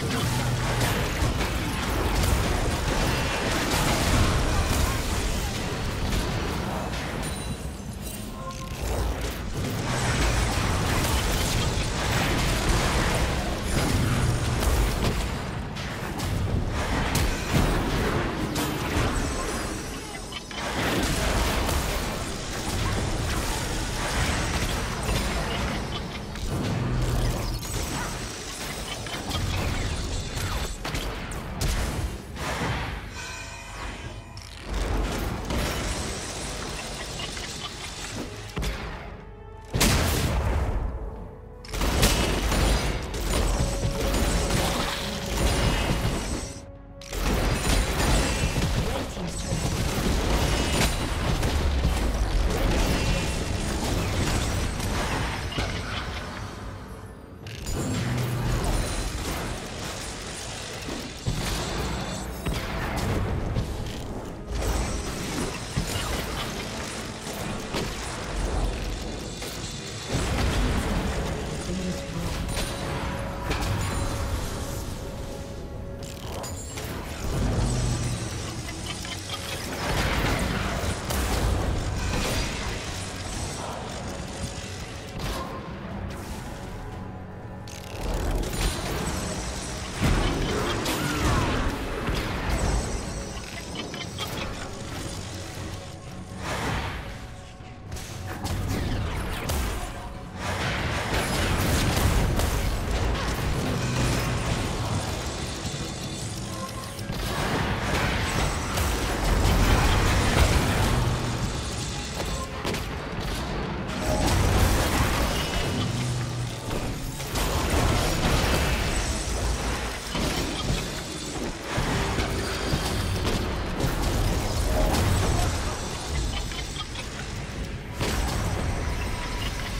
Let's go.